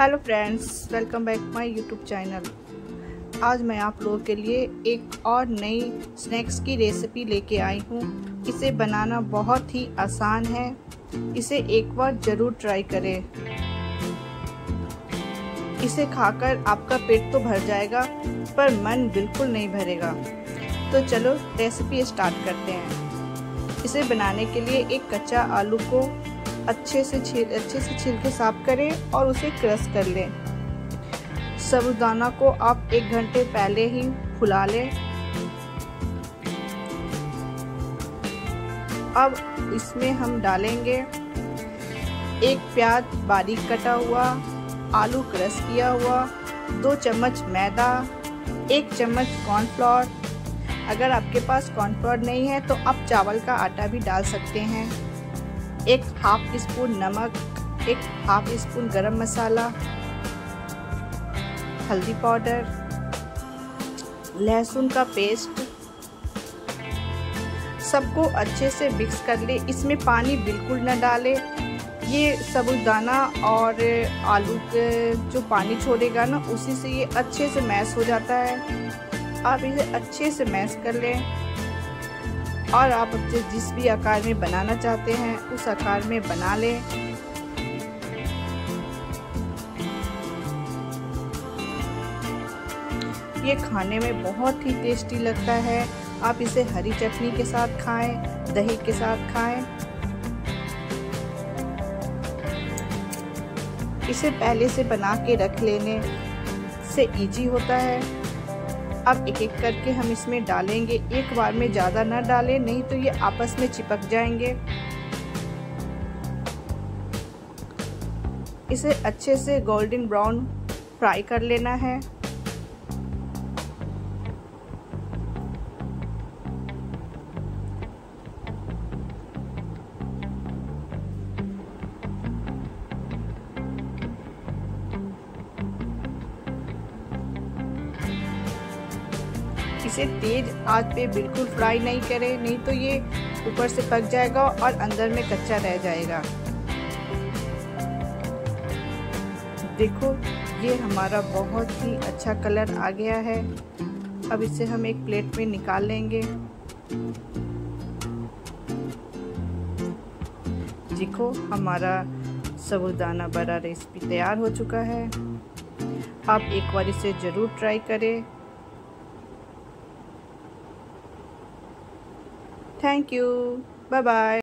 Hello friends welcome back my YouTube channel आज मैं आप लोगों के लिए एक और नई स्नैक्स की रेसिपी लेके आई हूँ। इसे बनाना बहुत ही आसान है। इसे एक बार ज़रूर ट्राई करें। इसे खाकर आपका पेट तो भर जाएगा, पर मन बिल्कुल नहीं भरेगा। तो चलो रेसिपी स्टार्ट करते हैं। इसे बनाने के लिए एक कच्चा आलू को अच्छे से छील, अच्छे से छील के साफ़ करें और उसे क्रश कर लें। साबुदाना को आप एक घंटे पहले ही फुला लें। अब इसमें हम डालेंगे एक प्याज बारीक कटा हुआ, आलू क्रश किया हुआ, दो चम्मच मैदा, एक चम्मच कॉर्नफ्लोर अगर आपके पास कॉर्नफ्लोर नहीं है तो आप चावल का आटा भी डाल सकते हैं। एक हाफ़ स्पून नमक, एक हाफ़ स्पून गरम मसाला, हल्दी पाउडर, लहसुन का पेस्ट सबको अच्छे से मिक्स कर ले। इसमें पानी बिल्कुल ना डाले। ये साबुदाना और आलू के जो पानी छोड़ेगा ना, उसी से ये अच्छे से मैश हो जाता है। आप इसे अच्छे से मैश कर लें। और आप अपने जिस भी आकार में बनाना चाहते हैं, उस आकार में बना लें। ये खाने में बहुत ही टेस्टी लगता है। आप इसे हरी चटनी के साथ खाएँ, दही के साथ खाएँ। इसे पहले से बना के रख लेने से इजी होता है। अब एक एक करके हम इसमें डालेंगे। एक बार में ज़्यादा ना डालें, नहीं तो ये आपस में चिपक जाएँगे। इसे अच्छे से गोल्डन ब्राउन फ्राई कर लेना है। इसे तेज आँच पे बिल्कुल फ्राई नहीं करें, नहीं तो ये ऊपर से पक जाएगा और अंदर में कच्चा रह जाएगा। देखो, ये हमारा बहुत ही अच्छा कलर आ गया है। अब इसे हम एक प्लेट में निकाल लेंगे। देखो, हमारा साबुदाना बड़ा रेसिपी तैयार हो चुका है। आप एक बार इसे ज़रूर ट्राई करें। Thank you. Bye bye.